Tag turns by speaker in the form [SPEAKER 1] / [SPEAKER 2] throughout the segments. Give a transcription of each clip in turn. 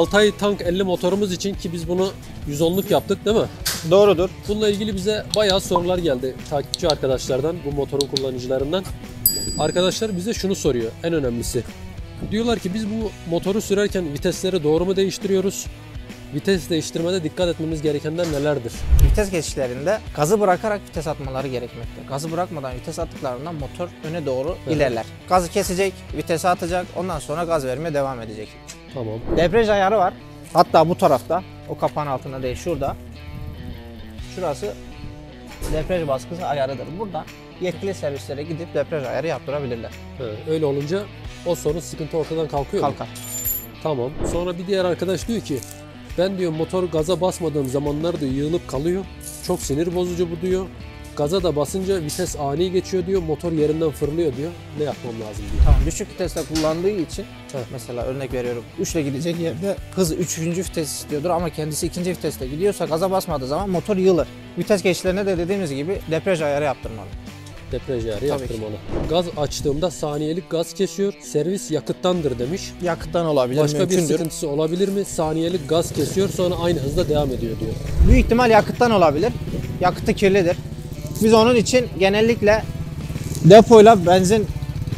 [SPEAKER 1] Altay Tank 50 motorumuz için ki biz bunu 110'luk yaptık değil mi?
[SPEAKER 2] Doğrudur.
[SPEAKER 1] Bununla ilgili bize bayağı sorular geldi takipçi arkadaşlardan, bu motorun kullanıcılarından. Arkadaşlar bize şunu soruyor en önemlisi. Diyorlar ki biz bu motoru sürerken vitesleri doğru mu değiştiriyoruz? Vites değiştirmede dikkat etmemiz gerekenler nelerdir?
[SPEAKER 2] Vites geçişlerinde gazı bırakarak vites atmaları gerekmekte. Gazı bırakmadan vites attıklarında motor öne doğru
[SPEAKER 1] Evet.
[SPEAKER 2] ilerler. Gazı kesecek, vitesi atacak, ondan sonra gaz vermeye devam edecek.
[SPEAKER 1] Tamam.
[SPEAKER 2] Debriyaj ayarı var. Hatta bu tarafta, o kapağın altında değil, şurada. Şurası debriyaj baskısı ayarıdır. Buradan yetkili servislere gidip debriyaj ayarı yaptırabilirler.
[SPEAKER 1] He, öyle olunca o sorun sıkıntı ortadan kalkıyor mu?
[SPEAKER 2] Kalkar.
[SPEAKER 1] Tamam. Sonra bir diğer arkadaş diyor ki ben diyor motor gaza basmadığım zamanlar diyor yığılıp kalıyor. Çok sinir bozucu bu diyor. Gaza da basınca vites ani geçiyor diyor. Motor yerinden fırlıyor diyor. Ne yapmam lazım diyor.
[SPEAKER 2] Tamam düşük viteste kullandığı için
[SPEAKER 1] Heh.
[SPEAKER 2] mesela örnek veriyorum 3 ile gidecek yerde hız 3. vites istiyordur ama kendisi 2. viteste gidiyorsa gaza basmadığı zaman motor yığılır. Vites geçişlerine de dediğimiz gibi debriyaj ayarı yaptırmalı.
[SPEAKER 1] Debriyaj ayarı yaptırmalı. Gaz açtığımda saniyelik gaz kesiyor. Servis yakıttandır demiş.
[SPEAKER 2] Yakıttan olabilir,
[SPEAKER 1] Başka bir
[SPEAKER 2] mümkündür.
[SPEAKER 1] sıkıntısı olabilir mi? Saniyelik gaz kesiyor sonra aynı hızda devam ediyor diyor.
[SPEAKER 2] Büyük ihtimal yakıttan olabilir. Yakıtı kirlidir. Biz onun için genellikle depoyla benzin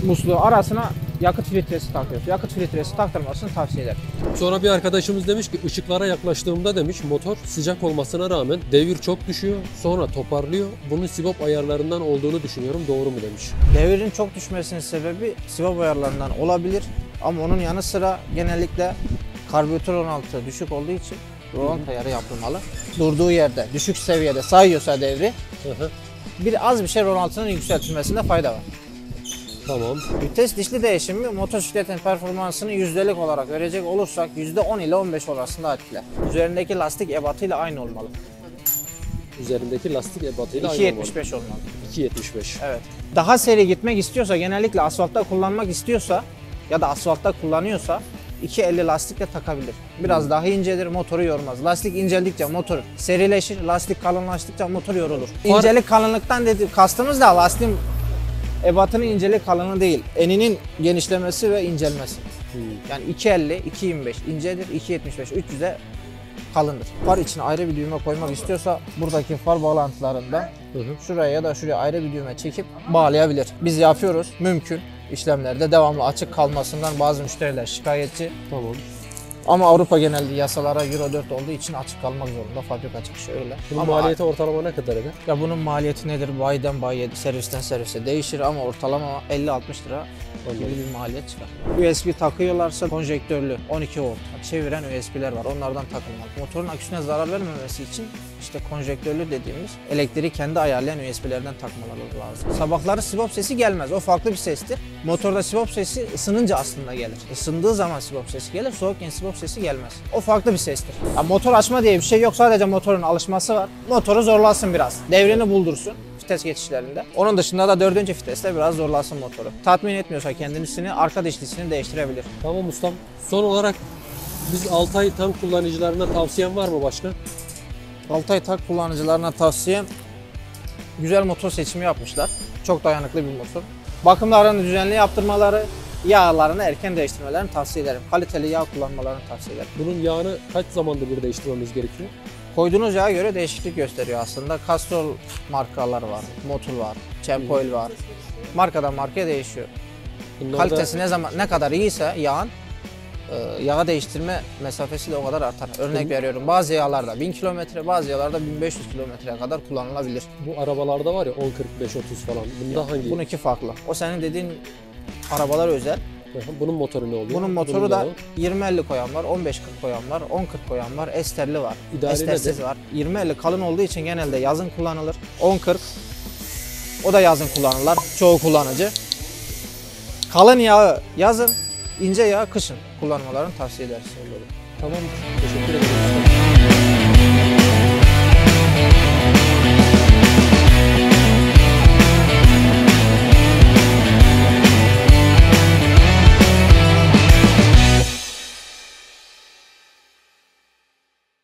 [SPEAKER 2] musluğu arasına yakıt filtresi takıyoruz. Yakıt filtresi taktırmasını tavsiye ederim.
[SPEAKER 1] Sonra bir arkadaşımız demiş ki ışıklara yaklaştığımda demiş motor sıcak olmasına rağmen devir çok düşüyor. Sonra toparlıyor. Bunun sibop ayarlarından olduğunu düşünüyorum. Doğru mu demiş.
[SPEAKER 2] Devirin çok düşmesinin sebebi sivab ayarlarından olabilir. Ama onun yanı sıra genellikle karbüratör 16 düşük olduğu için rolant ayarı yapılmalı. Durduğu yerde düşük seviyede sayıyorsa devri
[SPEAKER 1] Hı hı.
[SPEAKER 2] Bir az bir şey Ronaldo'nun yükseltilmesinde fayda var.
[SPEAKER 1] tamam.
[SPEAKER 2] Vites dişli değişimi motosikletin performansını yüzdelik olarak verecek olursak %10 ile 15 arasında etkiler. Üzerindeki lastik ebatıyla aynı olmalı.
[SPEAKER 1] Üzerindeki lastik ebatıyla aynı olmalı.
[SPEAKER 2] 2.75 olmalı.
[SPEAKER 1] 2.75.
[SPEAKER 2] Evet. Daha seri gitmek istiyorsa genellikle asfaltta kullanmak istiyorsa ya da asfaltta kullanıyorsa 2.50 lastikle takabilir. Biraz daha incedir, motoru yormaz. Lastik inceldikçe motor serileşir, lastik kalınlaştıkça motor yorulur. İncelik kalınlıktan dedi kastımız da lastiğin ebatının incelik kalınlığı değil. Eninin genişlemesi ve incelmesi.
[SPEAKER 1] Hmm.
[SPEAKER 2] Yani 2.50, 2.25 incedir, 2.75, 300'e kalındır. Far için ayrı bir düğme koymak istiyorsa buradaki far bağlantılarında şuraya ya da şuraya ayrı bir düğme çekip bağlayabilir. Biz yapıyoruz. Mümkün. İşlemlerde devamlı açık kalmasından bazı müşteriler şikayetçi.
[SPEAKER 1] Tamam.
[SPEAKER 2] Ama Avrupa genelde yasalara Euro 4 olduğu için açık kalmak zorunda. Fabrika çıkışı öyle.
[SPEAKER 1] Bunun
[SPEAKER 2] ama
[SPEAKER 1] maliyeti ortalama ne kadar eder?
[SPEAKER 2] ya bunun maliyeti nedir? Bayiden bayiye, servisten servise değişir ama ortalama 50-60 lira gibi bir maliyet çıkar. USB takıyorlarsa konjektörlü 12 volt çeviren USB'ler var. Onlardan takılmalı. Motorun aküsüne zarar vermemesi için işte konjektörlü dediğimiz elektriği kendi ayarlayan USB'lerden takmaları lazım. Sabahları sibop sesi gelmez. O farklı bir sestir. Motorda sibop sesi ısınınca aslında gelir. Isındığı zaman sibop sesi gelir. Soğukken sibop sesi gelmez. O farklı bir sestir. Ya motor açma diye bir şey yok. Sadece motorun alışması var. Motoru zorlasın biraz. Devrini buldursun vites geçişlerinde. Onun dışında da dördüncü viteste biraz zorlasın motoru. Tatmin etmiyorsa kendisini arka dişlisini değiştirebilir.
[SPEAKER 1] Tamam ustam. Son olarak biz Altay tank kullanıcılarına tavsiyen var mı başka?
[SPEAKER 2] Altay Tak kullanıcılarına tavsiyem güzel motor seçimi yapmışlar. Çok dayanıklı bir motor. Bakımlarını düzenli yaptırmaları, yağlarını erken değiştirmelerini tavsiye ederim. Kaliteli yağ kullanmalarını tavsiye ederim.
[SPEAKER 1] Bunun yağını kaç zamanda bir değiştirmemiz gerekiyor?
[SPEAKER 2] Koyduğunuz yağa göre değişiklik gösteriyor aslında. Castrol markalar var, Motul var, Chemcoil var. Markadan markaya değişiyor.
[SPEAKER 1] Bunlarda
[SPEAKER 2] Kalitesi ne zaman ne kadar iyiyse yağın e, yağı değiştirme mesafesi de o kadar artar. Örnek veriyorum bazı yağlarda 1000 kilometre bazı yağlarda 1500 kilometreye kadar kullanılabilir.
[SPEAKER 1] bu arabalarda var ya 10-45-30 falan. Bunda hangi?
[SPEAKER 2] Bununki farklı. O senin dediğin arabalar özel.
[SPEAKER 1] Bunun motoru ne oluyor?
[SPEAKER 2] Bunun motoru da
[SPEAKER 1] yağı?
[SPEAKER 2] 20-50 koyan var, 15-40 koyan var, 10-40 koyan var, esterli var,
[SPEAKER 1] İdeali
[SPEAKER 2] estersiz
[SPEAKER 1] nedir?
[SPEAKER 2] var. 20-50 kalın olduğu için genelde yazın kullanılır. 10-40 o da yazın kullanırlar. Çoğu kullanıcı. Kalın yağı yazın, ince yağ kışın kullanmalarını tavsiye ederiz.
[SPEAKER 1] Tamam. Teşekkür ederim.